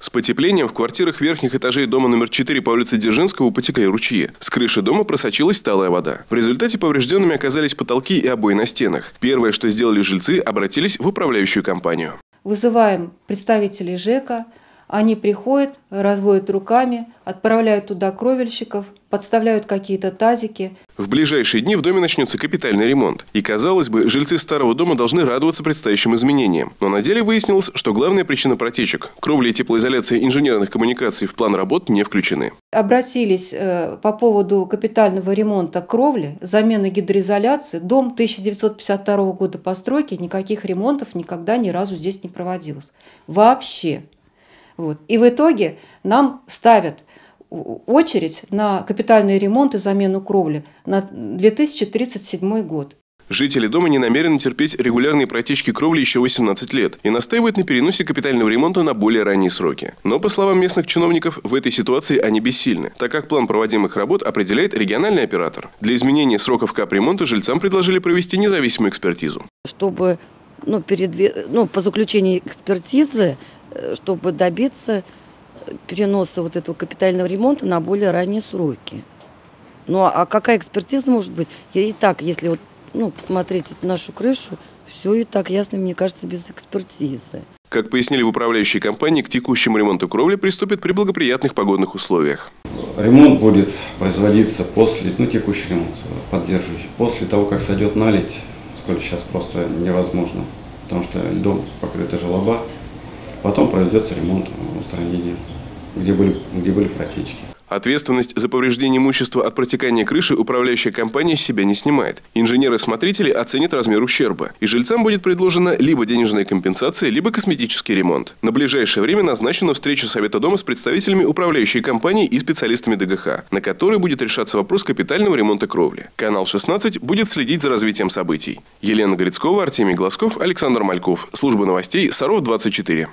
С потеплением в квартирах верхних этажей дома номер 4 по улице Дзержинского потекли ручьи. С крыши дома просочилась талая вода. В результате поврежденными оказались потолки и обои на стенах. Первое, что сделали жильцы, обратились в управляющую компанию. Вызываем представителей ЖЭКа, они приходят, разводят руками, отправляют туда кровельщиков, подставляют какие-то тазики. В ближайшие дни в доме начнется капитальный ремонт. И, казалось бы, жильцы старого дома должны радоваться предстоящим изменениям. Но на деле выяснилось, что главная причина протечек – кровли и теплоизоляция инженерных коммуникаций в план работ не включены. Обратились э, по поводу капитального ремонта кровли, замены гидроизоляции. Дом 1952 года постройки, никаких ремонтов никогда ни разу здесь не проводилось. Вообще. Вот. И в итоге нам ставят очередь на капитальный ремонт и замену кровли на 2037 год. Жители дома не намерены терпеть регулярные протечки кровли еще 18 лет и настаивают на переносе капитального ремонта на более ранние сроки. Но, по словам местных чиновников, в этой ситуации они бессильны, так как план проводимых работ определяет региональный оператор. Для изменения сроков капремонта жильцам предложили провести независимую экспертизу. Чтобы ну, перед, ну, по заключению экспертизы чтобы добиться переноса вот этого капитального ремонта на более ранние сроки. Ну а какая экспертиза может быть? Я и так, если вот ну, посмотреть нашу крышу, все и так ясно, мне кажется, без экспертизы. Как пояснили в управляющей компании, к текущему ремонту кровли приступят при благоприятных погодных условиях. Ремонт будет производиться после, ну текущий ремонт, поддерживающий, после того, как сойдет налить, сколько сейчас просто невозможно, потому что льдом покрыта желоба, Потом проведется ремонт устранения, где были, где были протечки. Ответственность за повреждение имущества от протекания крыши управляющая компания себя не снимает. Инженеры-смотрители оценят размер ущерба. И жильцам будет предложена либо денежная компенсация, либо косметический ремонт. На ближайшее время назначена встреча Совета дома с представителями управляющей компании и специалистами ДГХ, на которой будет решаться вопрос капитального ремонта кровли. Канал 16 будет следить за развитием событий. Елена Горецкова, Артемий Глазков, Александр Мальков. Служба новостей Саров 24.